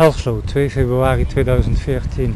Elslo, 2 februari 2014.